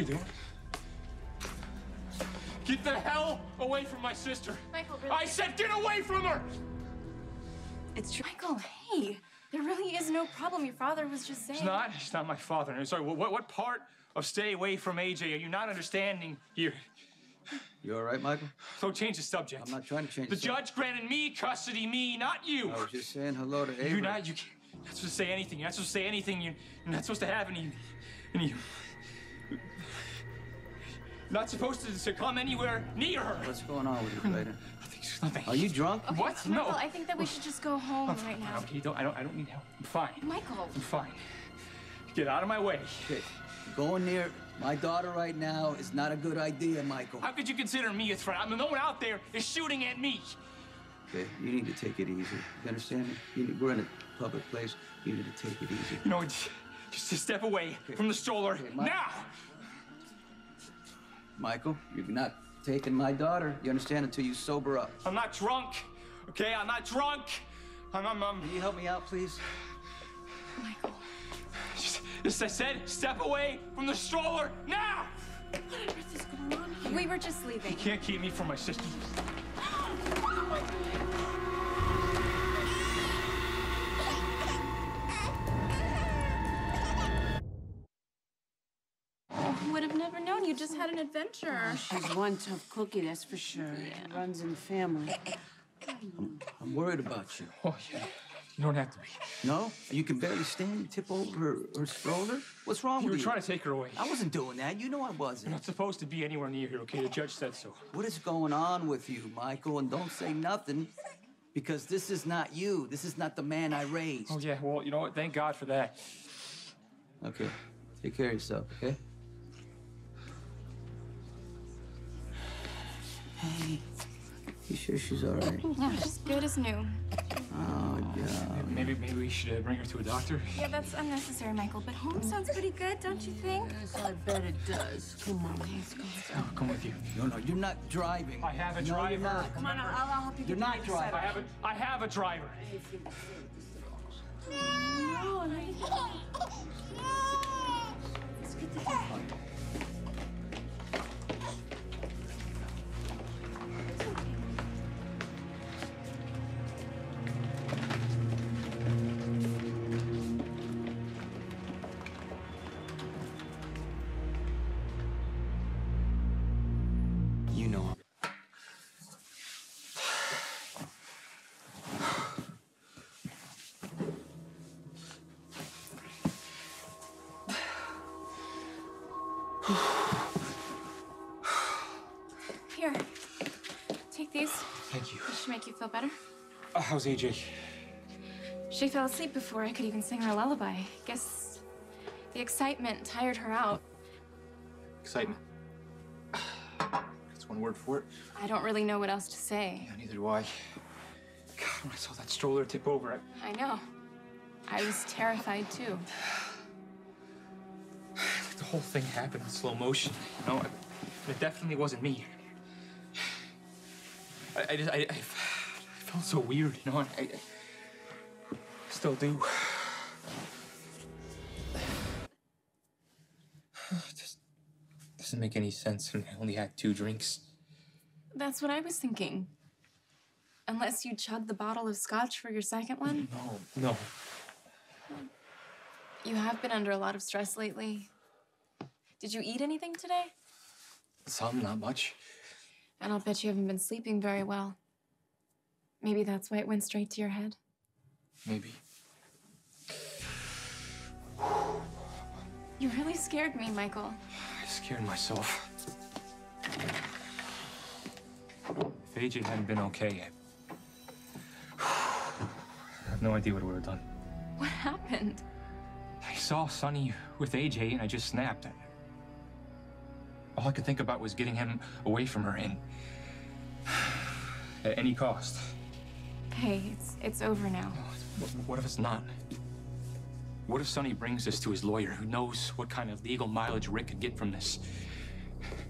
you doing? Get the hell away from my sister. Michael, really? I said get away from her! It's true. Michael, hey, there really is no problem. Your father was just saying. It's not. It's not my father. I'm sorry. What, what part of stay away from AJ are you not understanding here? You all right, Michael? Don't change the subject. I'm not trying to change The the subject. judge granted me custody, me, not you. I was just saying hello to Avery. You're not. You can't. You're not supposed to say anything. You're not supposed to say anything. You're, you're not supposed to have any. Any. You're not supposed to, to come anywhere near her. What's going on with you, Clayton? Nothing's nothing. Are you drunk? Okay, What? Michael, No. I think that we should just go home right now. Okay, don't, I don't. I don't need help. I'm fine. Michael. I'm fine. Get out of my way. Okay. Going near my daughter right now is not a good idea, Michael. How could you consider me a threat? I mean, no one out there is shooting at me. Okay, you need to take it easy. You understand me? You need, we're in a public place. You need to take it easy. You know, just, just step away Okay. from the stroller Okay, now. Michael, you're not taking my daughter. You understand until you sober up. I'm not drunk. Okay, I'm not drunk. I'm. I'm. I'm Can you help me out, please? Michael. just, just I said, step away from the stroller now. What is going on? We were just leaving. You can't keep me from my sister. Would have never known? You just had an adventure. She's one tough cookie, that's for sure. Runs in the family. I'm worried about you. Oh yeah. You don't have to be. No? You can barely stand. You tip over her, her stroller? What's wrong You were with you? trying to take her away. I wasn't doing that. You know I You're wasn't. not supposed to be anywhere near here. Okay, the judge said so. What is going on with you, Michael? And don't say nothing because this is not you. This is not the man I raised. Oh yeah. Well, you know what? Thank God for that. Okay. Take care of yourself, okay? Hey, You sure she's all right? Yeah, she's good as new. Oh, yeah. Maybe maybe we should uh, bring her to a doctor. Yeah, that's unnecessary, Michael. But home sounds pretty good, don't you think? yes, I bet it does. Come on, let's go. I'll come with you. No, no, you're not driving. I have a no, driver. You're not. Come on, I'll, I'll help you You're get not to the driving. I have a I have a driver. No, You know. Here, take these. Thank you. This should make you feel better. Uh, how's AJ? She fell asleep before I could even sing her a lullaby. Guess the excitement tired her out. Excitement. One word for it. I don't really know what else to say. Yeah, neither do I. God, when I saw that stroller tip over, I, I know. I was terrified too. the whole thing happened in slow motion. You know, it definitely wasn't me. I, I just, I, I, I felt so weird, you know, I, I still do. It just doesn't make any sense when I only had two drinks. That's what I was thinking. Unless you chug the bottle of scotch for your second one. No, no. You have been under a lot of stress lately. Did you eat anything today? Some, not much. And I'll bet you haven't been sleeping very well. Maybe that's why it went straight to your head. Maybe. You really scared me, Michael. I scared myself. AJ hadn't been okay, yet. I have no idea what I would have done. What happened? I saw Sonny with AJ and I just snapped. All I could think about was getting him away from her and at any cost. Hey, it's it's over now. What, what if it's not? What if Sonny brings this to his lawyer who knows what kind of legal mileage Rick could get from this?